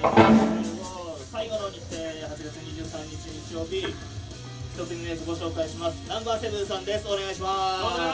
最後の日程8月23日日曜日一つ目ご紹介します。ナンバーセブンさんです。お願いします。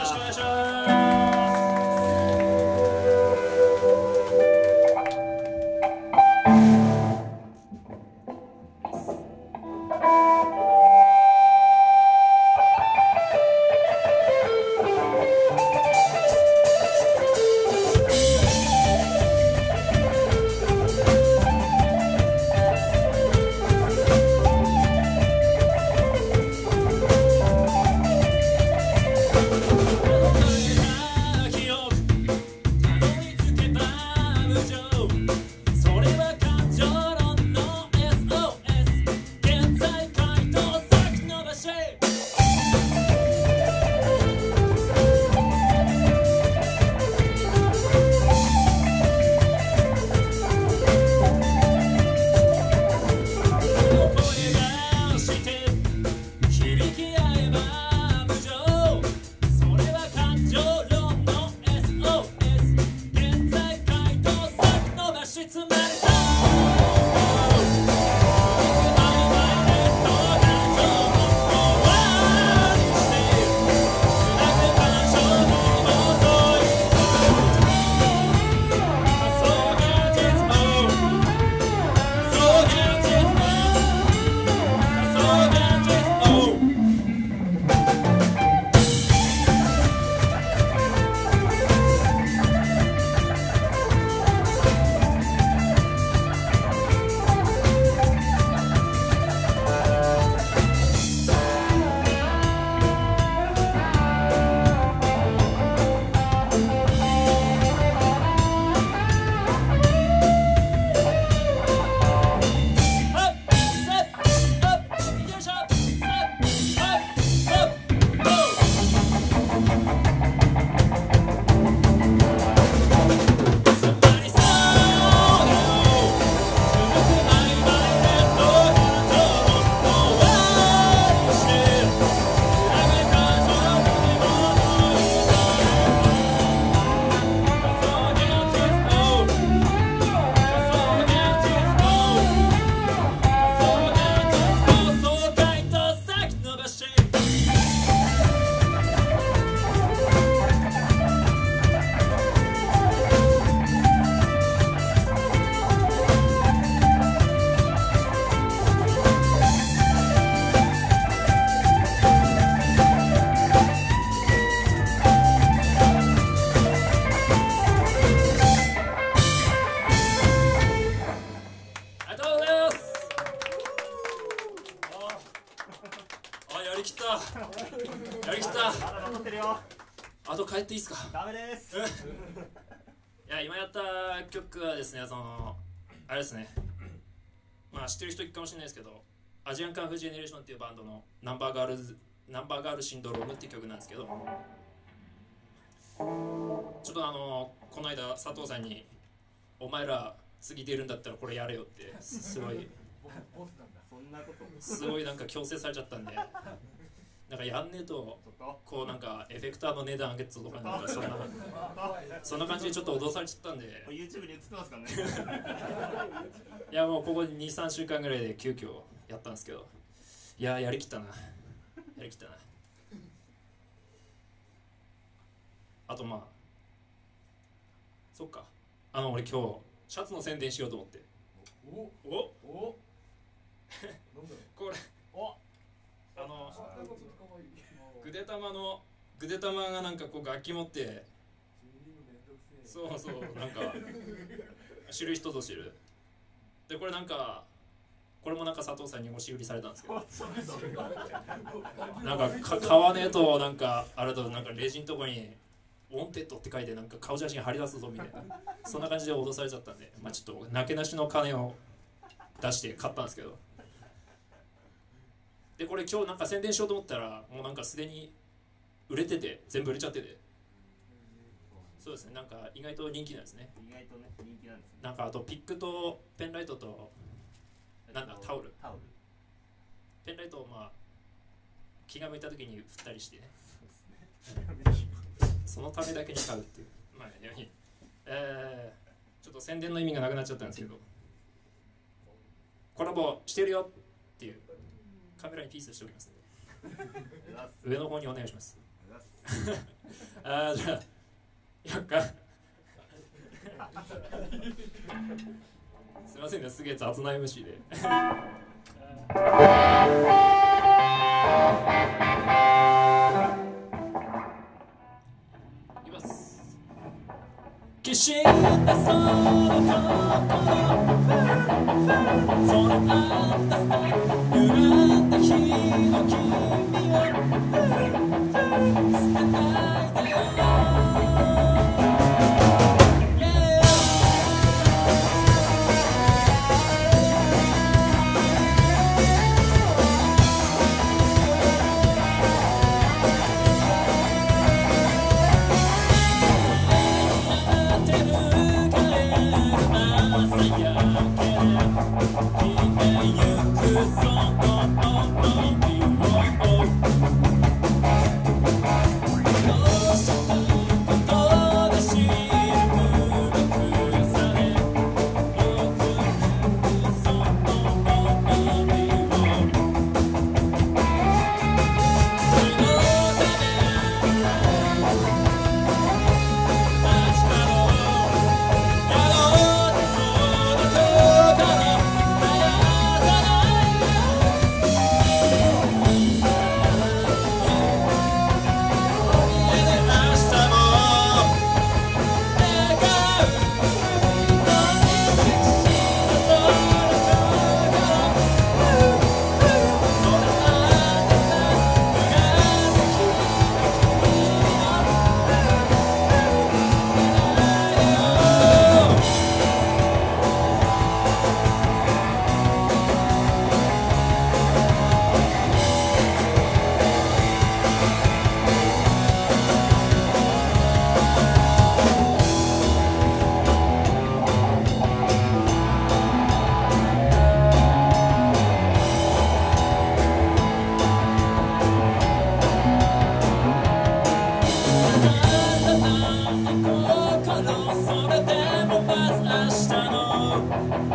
やりきった。やりきった。まだ残ってるよ。あと帰っていいですか？ダメです。いや今やった曲はですねそのあれですね。まあ知ってる人いるかもしれないですけどアジアンカンフージェネレーションっていうバンドのナンバーガールズナンバーガールシンドロームっていう曲なんですけどちょっとあのこの間佐藤さんに「お前ら次出るんだったらこれやれよ」ってすごい。ボスなんだそんなこと。すごいなんか強制されちゃったんで。なんかやんねえとこうなんかエフェクターの値段上げっつとかなんかそんなそんな感じでちょっと脅されちゃったんで。YouTube に映ってますからね？いやもうここ23週間ぐらいで急遽やったんですけど。いややりきったな。やりきったな。あとまあそっか。あの俺今日シャツの宣伝しようと思って。おおおこれ。お。あのぐでたまのぐでたまがなんかこう楽器持ってそうそうなんか知る人ぞ知るでこれなんかこれもなんか佐藤さんに押し売りされたんですけどなんかか買わねえとなんかあれとなんかレジのとこに「オンテッド」って書いてなんか顔写真貼り出すぞみたいなそんな感じで脅されちゃったんでまあちょっとなけなしの金を出して買ったんですけどでこれ今日なんか宣伝しようと思ったらもうなんかすでに売れてて全部売れちゃってて。そうですね。なんか意外と人気なんですね。意外とね人気なんですね。なんかあとピックとペンライトとなんだタオル。タオル。ペンライトをまあ気が向いた時に振ったりしてね。そのためだけに買うっていう。まあいやいい。えー、ちょっと宣伝の意味がなくなっちゃったんですけど。コラボしてるよカメラにピースしておきますので。上の方にお願いします。あーじゃあやっか。すいませんねすげえ雑な MC で。いきます。きしんだその心そ song. Huh.